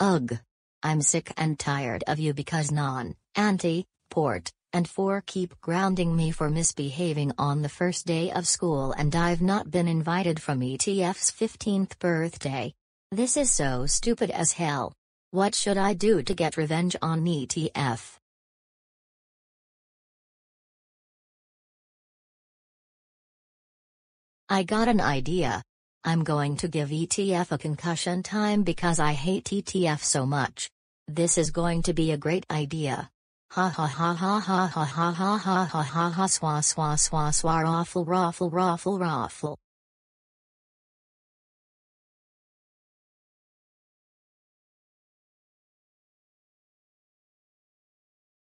Ugh. I'm sick and tired of you because non, auntie, port, and 4 keep grounding me for misbehaving on the first day of school and I've not been invited from ETF's 15th birthday. This is so stupid as hell. What should I do to get revenge on ETF? I got an idea. I'm going to give ETF a concussion time because I hate ETF so much. This is going to be a great idea. Ha ha ha ha ha ha ha ha ha ha ha ha swa swa swa swa raffle raffle raffle raffle.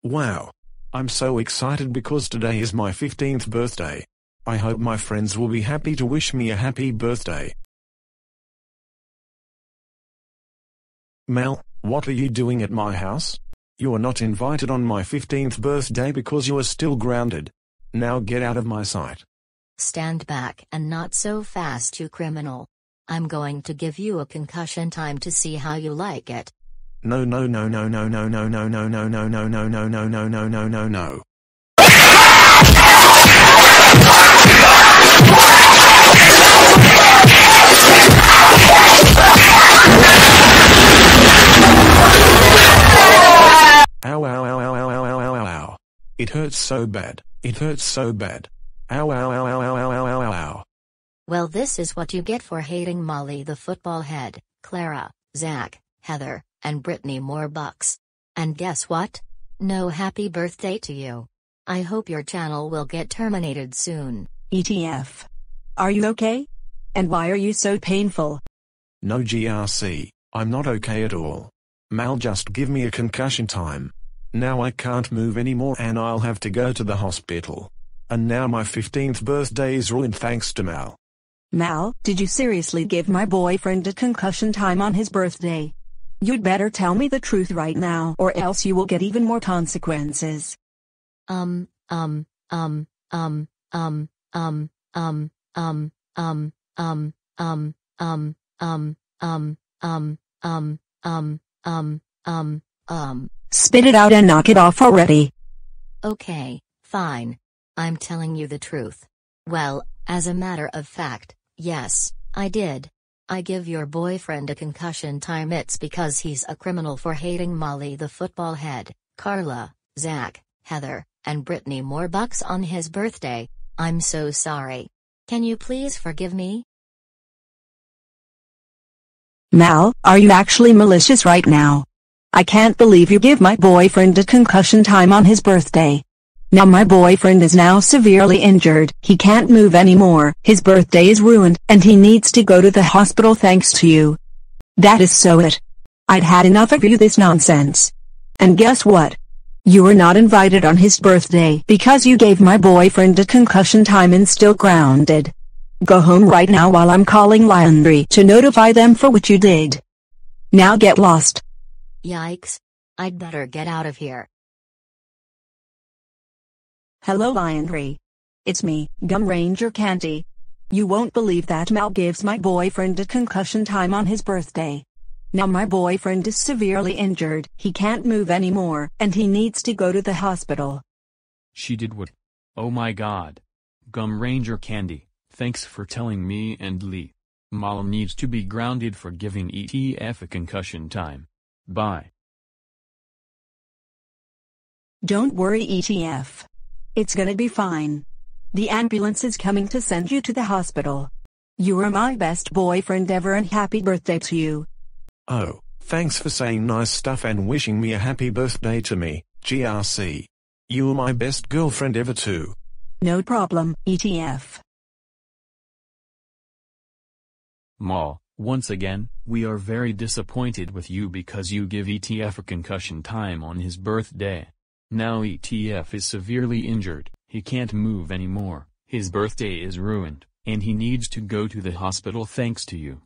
Wow. I'm so excited because today is my 15th birthday. I hope my friends will be happy to wish me a happy birthday. Mel, what are you doing at my house? You are not invited on my 15th birthday because you are still grounded. Now get out of my sight. Stand back and not so fast you criminal. I'm going to give you a concussion time to see how you like it. No no no no no no no no no no no no no no no no no no no no. It hurts so bad. It hurts so bad. Ow ow ow ow ow ow ow ow ow ow. Well, this is what you get for hating Molly the football head, Clara, Zach, Heather, and Brittany more bucks. And guess what? No happy birthday to you. I hope your channel will get terminated soon. ETF. Are you okay? And why are you so painful? No GRC, I'm not okay at all. Mal just give me a concussion time. Now I can't move anymore and I'll have to go to the hospital. And now my 15th birthday is ruined thanks to Mal. Mal, did you seriously give my boyfriend a concussion time on his birthday? You'd better tell me the truth right now or else you will get even more consequences. Um, um, um, um, um, um, um, um, um, um, um, um, um, um, um, um, um, um, um, um. Um, Spit it out and knock it off already. Okay, fine. I'm telling you the truth. Well, as a matter of fact, yes, I did. I give your boyfriend a concussion time it's because he's a criminal for hating Molly the football head, Carla, Zach, Heather, and Brittany more bucks on his birthday. I'm so sorry. Can you please forgive me? Mal, are you actually malicious right now? I can't believe you give my boyfriend a concussion time on his birthday. Now my boyfriend is now severely injured, he can't move anymore, his birthday is ruined, and he needs to go to the hospital thanks to you. That is so it. I'd had enough of you this nonsense. And guess what? You were not invited on his birthday because you gave my boyfriend a concussion time and still grounded. Go home right now while I'm calling Laundry to notify them for what you did. Now get lost. Yikes. I'd better get out of here. Hello Laundry. It's me, Gum Ranger Candy. You won't believe that Mal gives my boyfriend a concussion time on his birthday. Now my boyfriend is severely injured, he can't move anymore, and he needs to go to the hospital. She did what? Oh my god. Gum Ranger Candy, thanks for telling me and Lee. Mal needs to be grounded for giving ETF a concussion time. Bye. Don't worry ETF. It's gonna be fine. The ambulance is coming to send you to the hospital. You are my best boyfriend ever and happy birthday to you. Oh, thanks for saying nice stuff and wishing me a happy birthday to me, GRC. You are my best girlfriend ever too. No problem, ETF. Mal, once again, we are very disappointed with you because you give ETF a concussion time on his birthday. Now ETF is severely injured, he can't move anymore, his birthday is ruined, and he needs to go to the hospital thanks to you.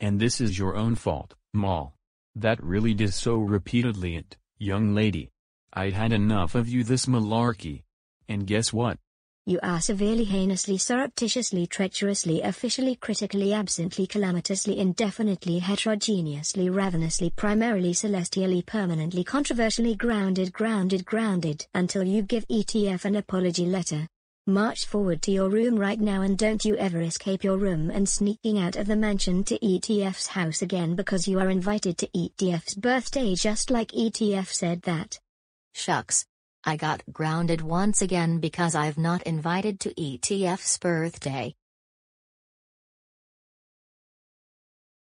And this is your own fault, Mal. That really does so repeatedly it, young lady. I'd had enough of you this malarkey. And guess what? You are severely heinously surreptitiously treacherously officially critically absently calamitously indefinitely heterogeneously ravenously primarily celestially permanently controversially grounded grounded grounded until you give ETF an apology letter. March forward to your room right now and don't you ever escape your room and sneaking out of the mansion to ETF's house again because you are invited to ETF's birthday just like ETF said that. Shucks. I got grounded once again because I've not invited to ETF's birthday.